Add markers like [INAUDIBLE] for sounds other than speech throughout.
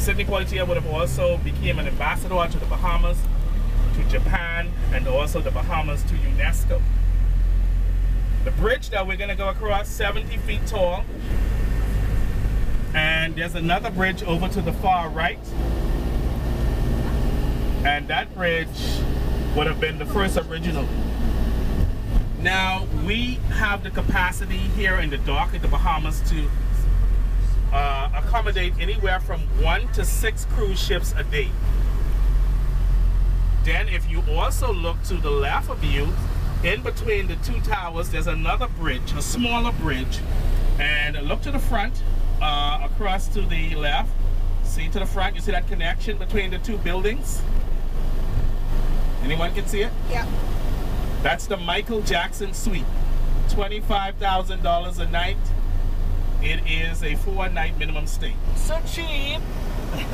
Sidney Poitier would have also became an ambassador to the Bahamas, to Japan, and also the Bahamas to UNESCO. The bridge that we're gonna go across, 70 feet tall, and there's another bridge over to the far right, and that bridge would have been the first original. Now we have the capacity here in the dock in the Bahamas to uh, accommodate anywhere from one to six cruise ships a day. Then if you also look to the left of you, in between the two towers, there's another bridge, a smaller bridge. And look to the front, uh, across to the left. See to the front, you see that connection between the two buildings? Anyone can see it? Yeah. That's the Michael Jackson Suite. $25,000 a night. It is a four night minimum stay. So cheap. [LAUGHS]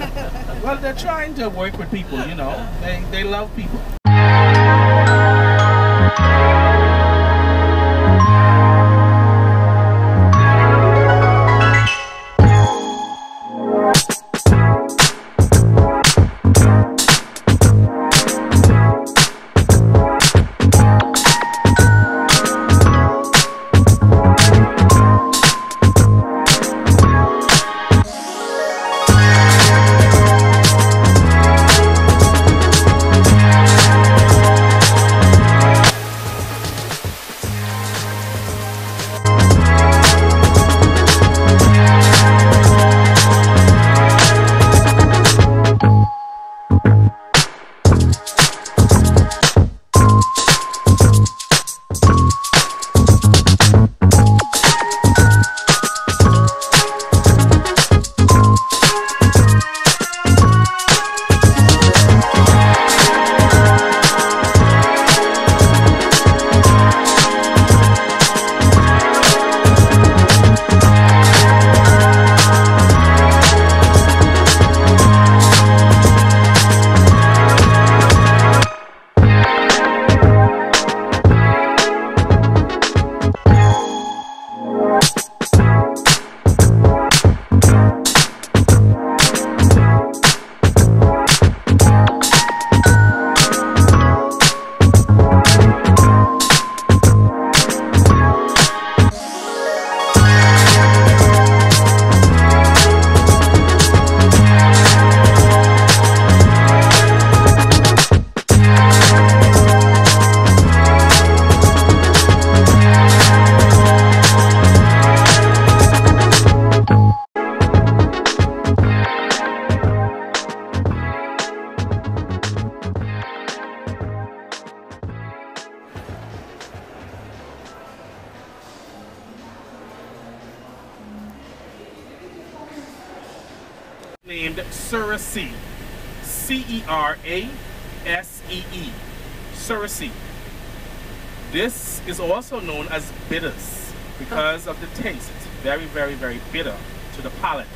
well, they're trying to work with people, you know. They, they love people. Named Cerasee. C R A S. Cerasee. This is also known as bitters. because of the taste. It's very, very, very bitter to the palate.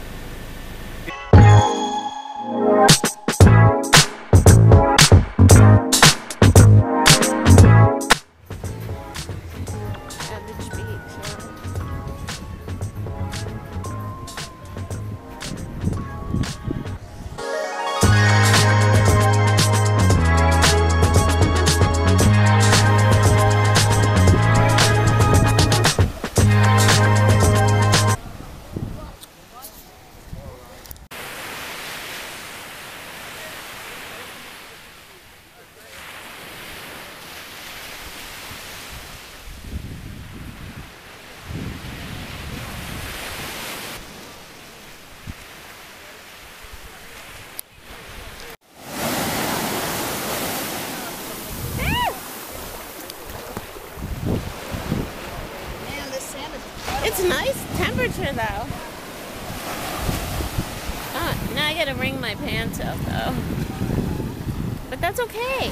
Temperature though. Oh, now I gotta wring my pants up though. But that's okay.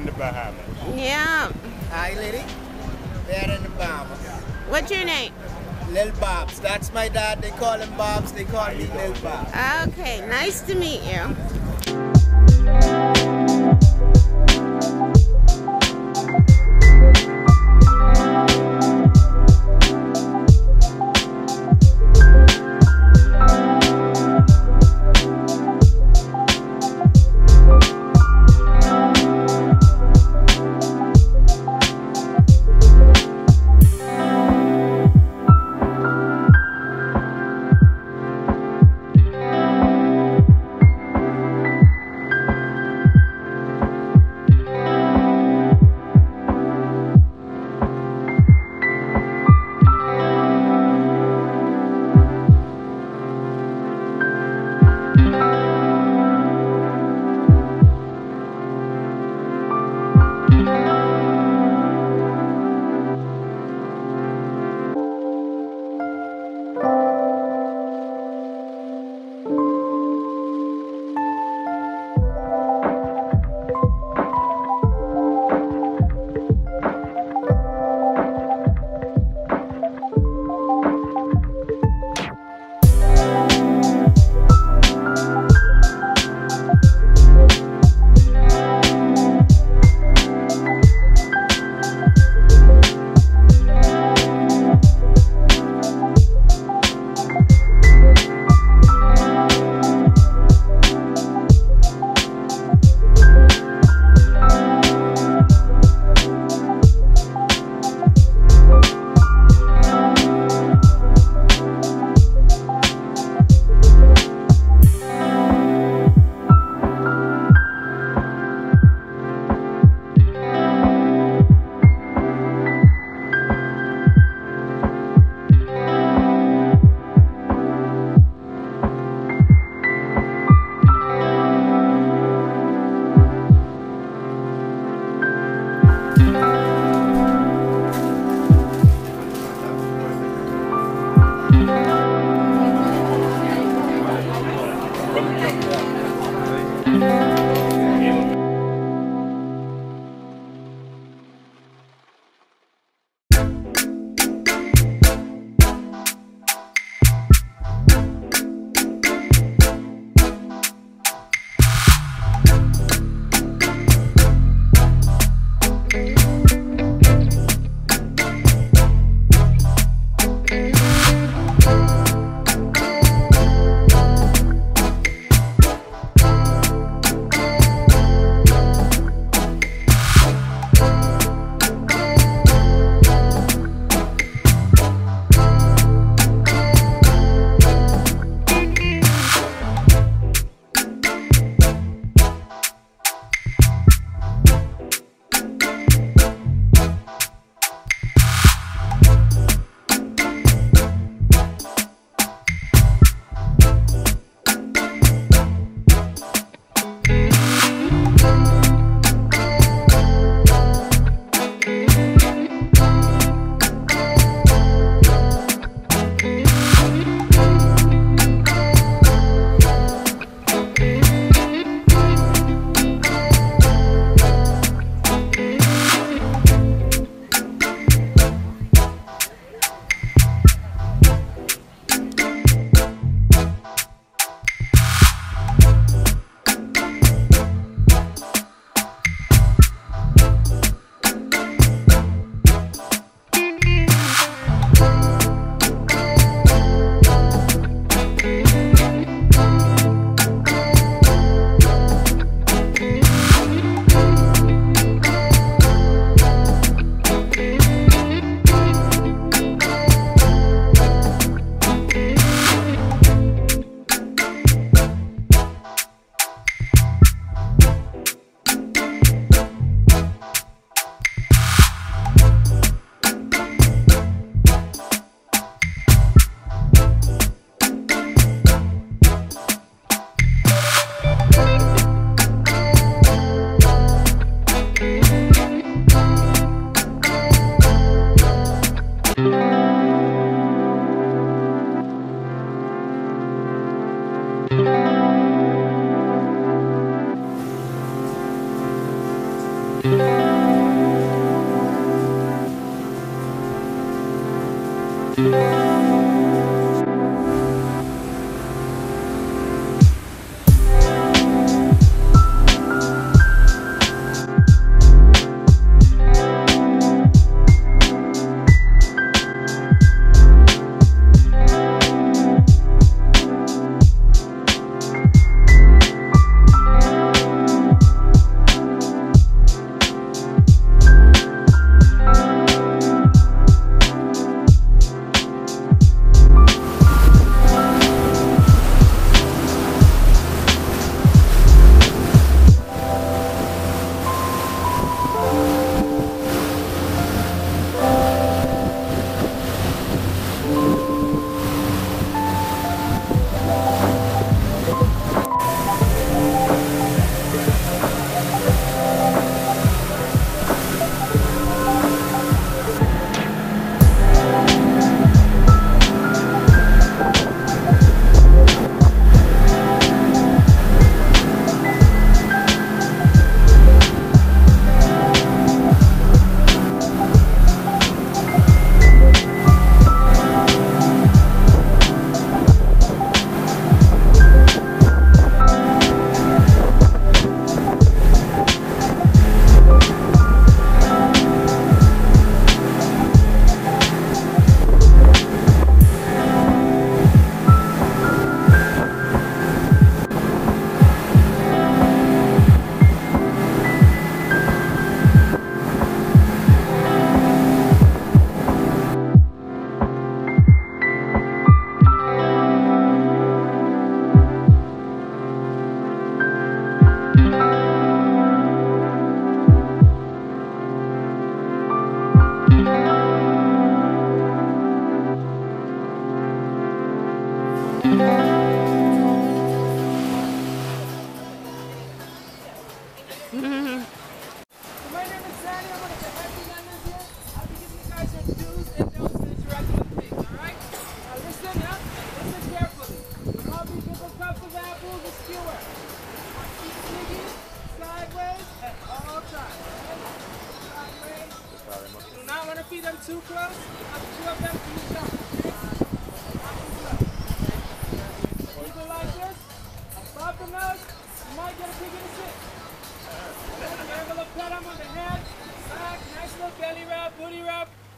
In the Bahamas. Yeah. Hi, lady. Better in the Bahamas. What's your name? Lil Bobs. That's my dad. They call him Bobs. They call me Lil Bobs. Okay, nice to meet you.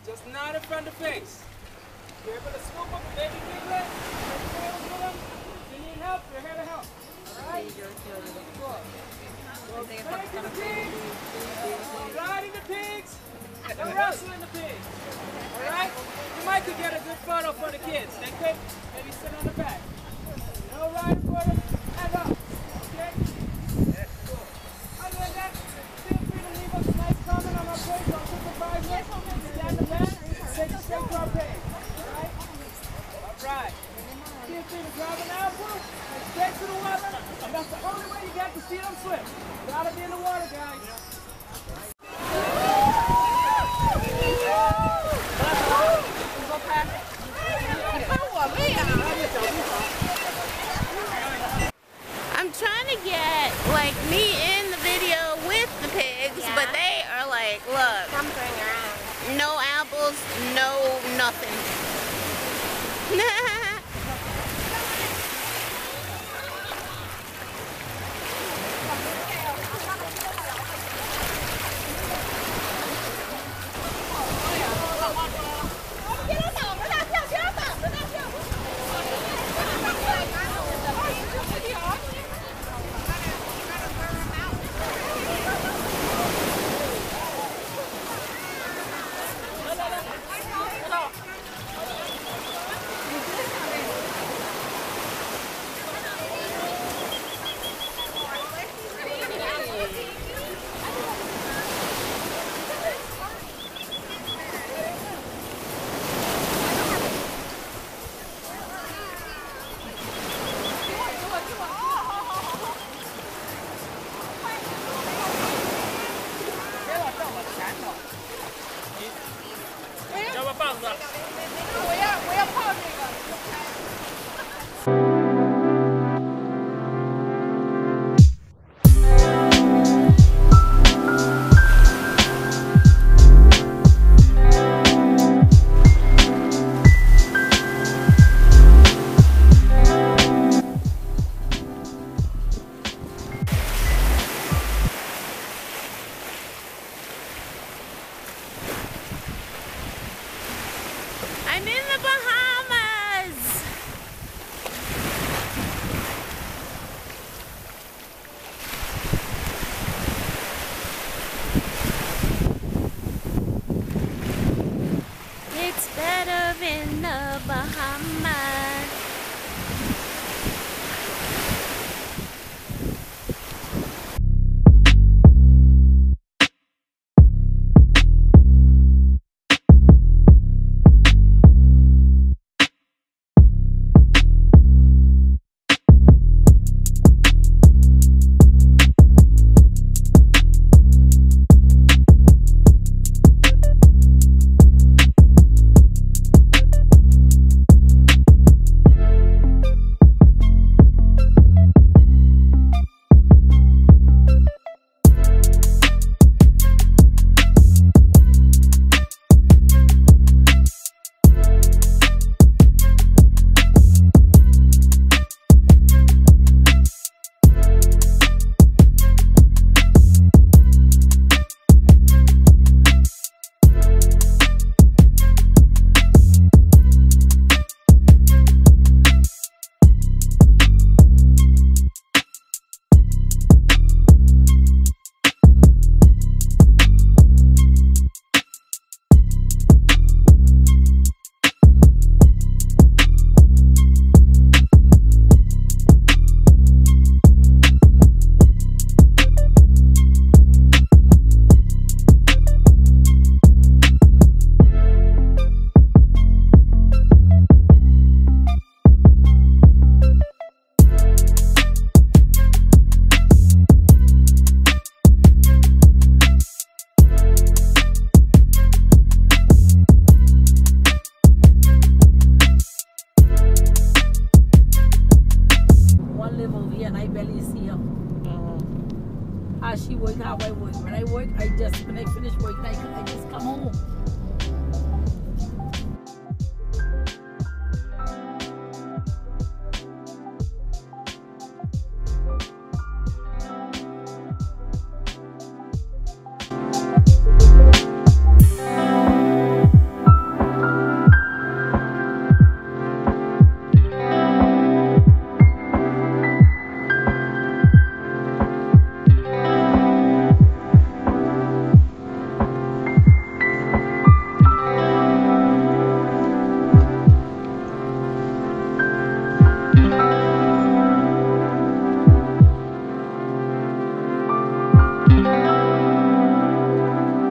Just not in front of the face. You're able to scoop up a baby piglet, them. If you need help, we're here to help. Alright? Cool. So spanking the pigs, riding the pigs, and wrestling the pigs. Alright? You might could get a good photo for the kids. They could maybe sit on the back. I'm trying to get like me in the video with the pigs, Yeah. but they are like, look, Jumping around. no apples, no nothing. [LAUGHS]